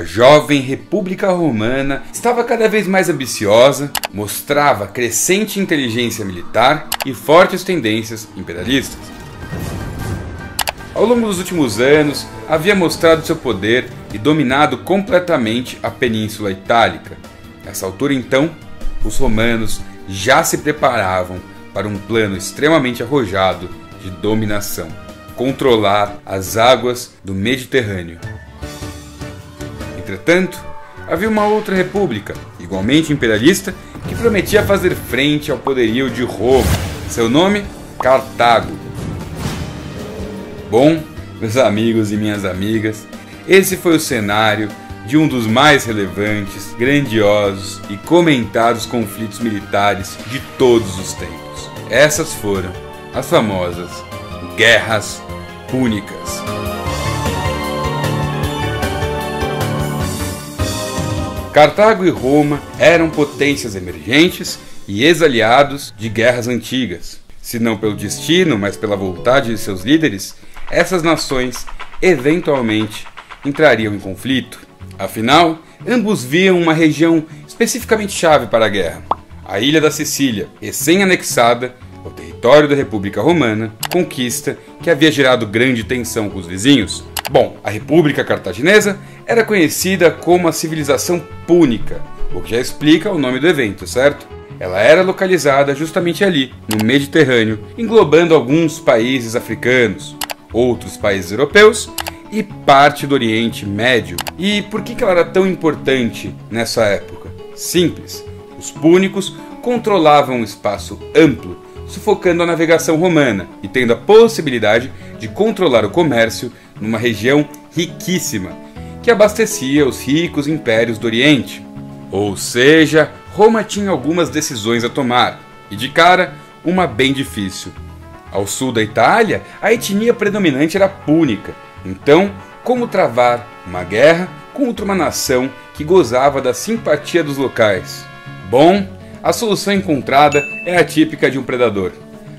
A jovem República Romana estava cada vez mais ambiciosa, mostrava crescente inteligência militar e fortes tendências imperialistas. Ao longo dos últimos anos, havia mostrado seu poder e dominado completamente a Península Itálica. Nessa altura, então, os romanos já se preparavam para um plano extremamente arrojado de dominação controlar as águas do Mediterrâneo. Entretanto, havia uma outra república, igualmente imperialista, que prometia fazer frente ao poderio de Roma. Seu nome? Cartago. Bom, meus amigos e minhas amigas, esse foi o cenário de um dos mais relevantes, grandiosos e comentados conflitos militares de todos os tempos. Essas foram as famosas Guerras Púnicas. Cartago e Roma eram potências emergentes e ex-aliados de guerras antigas. Se não pelo destino, mas pela vontade de seus líderes, essas nações eventualmente entrariam em conflito. Afinal, ambos viam uma região especificamente chave para a guerra: a ilha da Sicília, recém-anexada ao território da República Romana, conquista que havia gerado grande tensão com os vizinhos. Bom, a República Cartaginesa era conhecida como a civilização púnica, o que já explica o nome do evento, certo? Ela era localizada justamente ali, no Mediterrâneo, englobando alguns países africanos, outros países europeus e parte do Oriente Médio. E por que ela era tão importante nessa época? Simples. Os púnicos controlavam um espaço amplo, sufocando a navegação romana e tendo a possibilidade de controlar o comércio numa região riquíssima que abastecia os ricos impérios do Oriente. Ou seja, Roma tinha algumas decisões a tomar, e de cara, uma bem difícil. Ao sul da Itália, a etnia predominante era púnica. Então, como travar uma guerra contra uma nação que gozava da simpatia dos locais? Bom, a solução encontrada é a típica de um predador.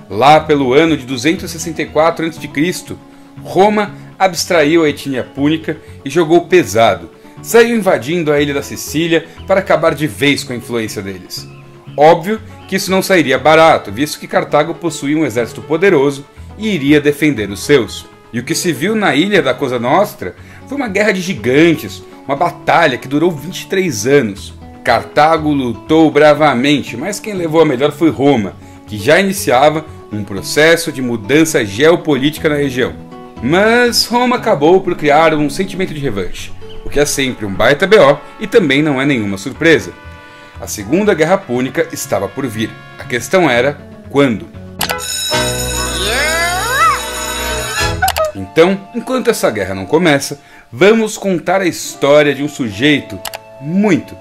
Lá pelo ano de 264 a.C., Roma abstraiu a etnia púnica e jogou pesado. Saiu invadindo a ilha da Sicília para acabar de vez com a influência deles. Óbvio que isso não sairia barato, visto que Cartago possuía um exército poderoso e iria defender os seus. E o que se viu na ilha da Cosa Nostra foi uma guerra de gigantes, uma batalha que durou 23 anos. Cartago lutou bravamente, mas quem levou a melhor foi Roma, que já iniciava um processo de mudança geopolítica na região. Mas Roma acabou por criar um sentimento de revanche, o que é sempre um baita BO e também não é nenhuma surpresa. A Segunda Guerra Púnica estava por vir. A questão era quando. Então, enquanto essa guerra não começa, vamos contar a história de um sujeito muito,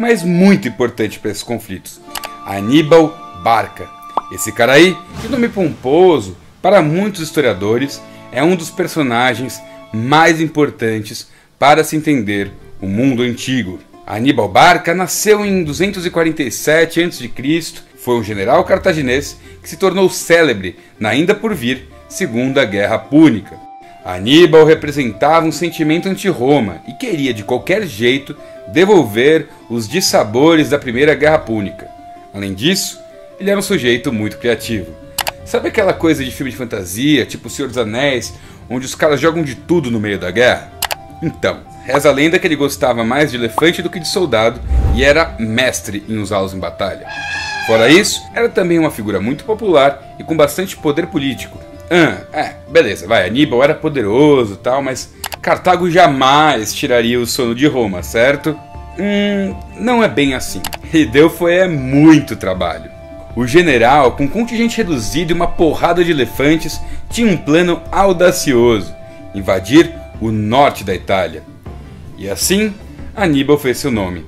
mas muito importante para esses conflitos: Aníbal Barca. Esse cara aí, de nome pomposo para muitos historiadores, é um dos personagens mais importantes para se entender o mundo antigo. Aníbal Barca nasceu em 247 a.C., foi um general cartaginês que se tornou célebre na ainda por vir Segunda Guerra Púnica. Aníbal representava um sentimento anti-Roma e queria de qualquer jeito devolver os dissabores da Primeira Guerra Púnica. Além disso, ele era um sujeito muito criativo. Sabe aquela coisa de filme de fantasia, tipo O Senhor dos Anéis, onde os caras jogam de tudo no meio da guerra? Então, reza a lenda que ele gostava mais de elefante do que de soldado e era mestre em usá-los em batalha. Fora isso, era também uma figura muito popular e com bastante poder político. Ah, é, beleza, vai, Aníbal era poderoso tal, mas Cartago jamais tiraria o sono de Roma, certo? Hum, não é bem assim. E deu foi é muito trabalho. O general, com contingente reduzido e uma porrada de elefantes, tinha um plano audacioso: invadir o norte da Itália. E assim, Aníbal fez seu nome.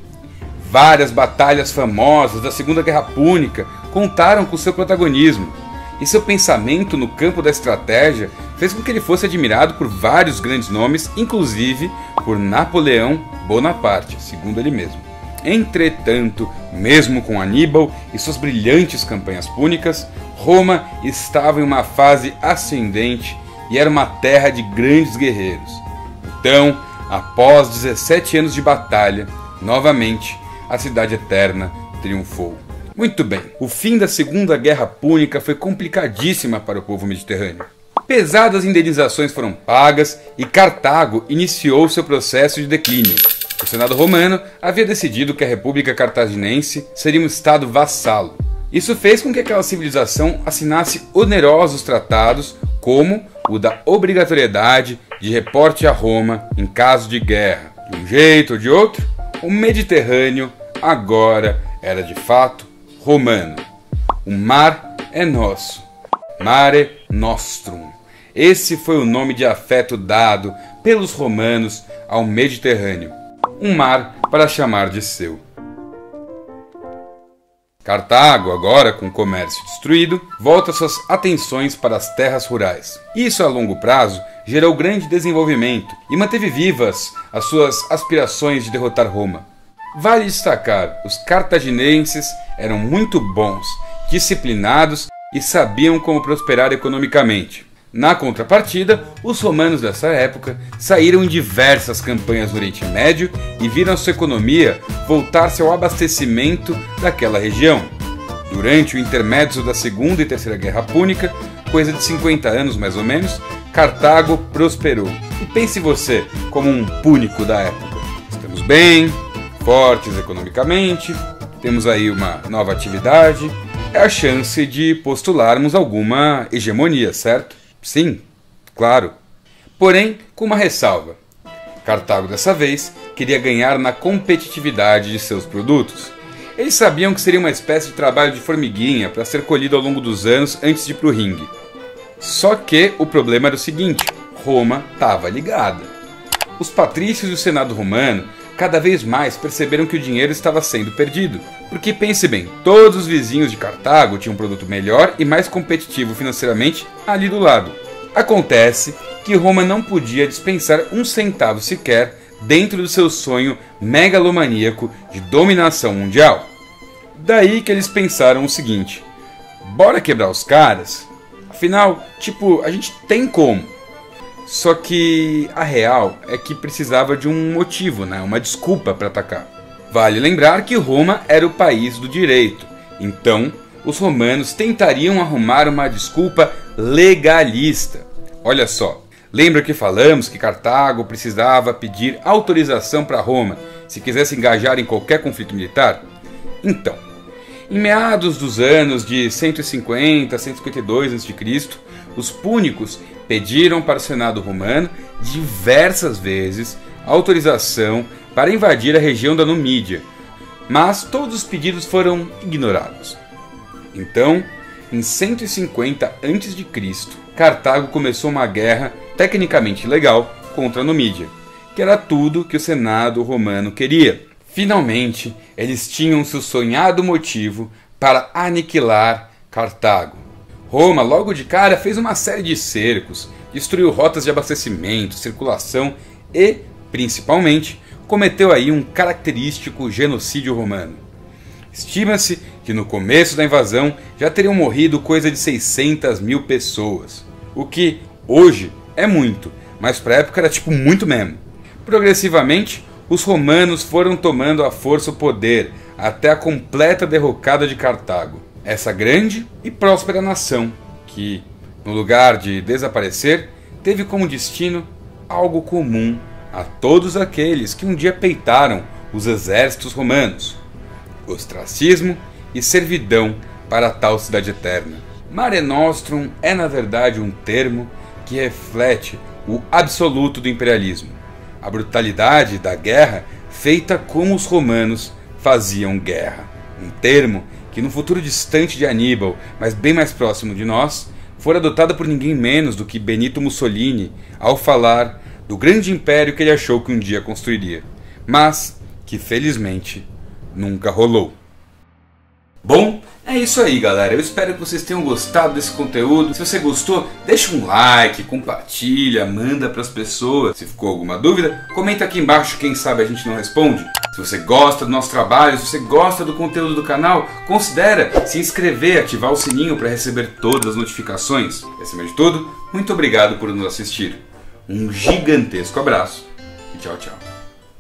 Várias batalhas famosas da Segunda Guerra Púnica contaram com seu protagonismo, e seu pensamento no campo da estratégia fez com que ele fosse admirado por vários grandes nomes, inclusive por Napoleão Bonaparte, segundo ele mesmo. Entretanto, mesmo com Aníbal e suas brilhantes campanhas púnicas, Roma estava em uma fase ascendente e era uma terra de grandes guerreiros. Então, após 17 anos de batalha, novamente a Cidade Eterna triunfou. Muito bem, o fim da Segunda Guerra Púnica foi complicadíssima para o povo mediterrâneo. Pesadas indenizações foram pagas e Cartago iniciou seu processo de declínio. O Senado romano havia decidido que a República Cartaginense seria um estado vassalo. Isso fez com que aquela civilização assinasse onerosos tratados, como o da obrigatoriedade de reporte a Roma em caso de guerra. De um jeito ou de outro, o Mediterrâneo agora era de fato romano. O mar é nosso. Mare Nostrum. Esse foi o nome de afeto dado pelos romanos ao Mediterrâneo, um mar para chamar de seu. Cartago, agora com o comércio destruído, volta suas atenções para as terras rurais. Isso a longo prazo gerou grande desenvolvimento e manteve vivas as suas aspirações de derrotar Roma. Vale destacar, os cartaginenses eram muito bons, disciplinados e sabiam como prosperar economicamente. Na contrapartida, os romanos dessa época saíram em diversas campanhas no Oriente Médio e viram sua economia voltar-se ao abastecimento daquela região. Durante o intermédio da Segunda e Terceira Guerra Púnica, coisa de 50 anos mais ou menos, Cartago prosperou. E pense você como um púnico da época. Estamos bem, fortes economicamente, temos aí uma nova atividade, é a chance de postularmos alguma hegemonia, certo? Sim, claro. Porém, com uma ressalva. Cartago dessa vez queria ganhar na competitividade de seus produtos. Eles sabiam que seria uma espécie de trabalho de formiguinha para ser colhido ao longo dos anos antes de ir para o ringue. Só que o problema era o seguinte: Roma estava ligada. Os patrícios e o Senado romano cada vez mais perceberam que o dinheiro estava sendo perdido. Porque pense bem, todos os vizinhos de Cartago tinham um produto melhor e mais competitivo financeiramente ali do lado. Acontece que Roma não podia dispensar um centavo sequer dentro do seu sonho megalomaníaco de dominação mundial. Daí que eles pensaram o seguinte: bora quebrar os caras? Afinal, tipo, a gente tem como. Só que a real é que precisava de um motivo, né? uma desculpa para atacar. Vale lembrar que Roma era o país do direito, então os romanos tentariam arrumar uma desculpa legalista. Olha só, lembra que falamos que Cartago precisava pedir autorização para Roma se quisesse engajar em qualquer conflito militar? Então, em meados dos anos de 150 a 152 a.C., os púnicos pediram para o Senado romano diversas vezes autorização para invadir a região da Numídia, mas todos os pedidos foram ignorados. Então, em 150 a.C., Cartago começou uma guerra tecnicamente legal contra a Numídia, que era tudo que o Senado romano queria. Finalmente, eles tinham seu sonhado motivo para aniquilar Cartago. Roma, logo de cara, fez uma série de cercos, destruiu rotas de abastecimento, circulação e, principalmente, cometeu aí um característico genocídio romano. Estima-se que no começo da invasão já teriam morrido coisa de 600 mil pessoas, o que hoje é muito, mas para a época era tipo muito mesmo. Progressivamente, os romanos foram tomando à força o poder até a completa derrocada de Cartago essa grande e próspera nação, que, no lugar de desaparecer, teve como destino algo comum a todos aqueles que um dia peitaram os exércitos romanos: ostracismo e servidão para tal cidade eterna. Mare Nostrum é, na verdade, um termo que reflete o absoluto do imperialismo, a brutalidade da guerra feita como os romanos faziam guerra. Um termo que no futuro distante de Aníbal, mas bem mais próximo de nós, fora adotada por ninguém menos do que Benito Mussolini ao falar do grande império que ele achou que um dia construiria, mas que felizmente nunca rolou. Bom, é isso aí, galera. Eu espero que vocês tenham gostado desse conteúdo. Se você gostou, deixa um like, compartilha, manda para as pessoas. Se ficou alguma dúvida, comenta aqui embaixo, quem sabe a gente não responde. Se você gosta do nosso trabalho, se você gosta do conteúdo do canal, considere se inscrever, ativar o sininho para receber todas as notificações. E acima de tudo, muito obrigado por nos assistir. Um gigantesco abraço e tchau, tchau.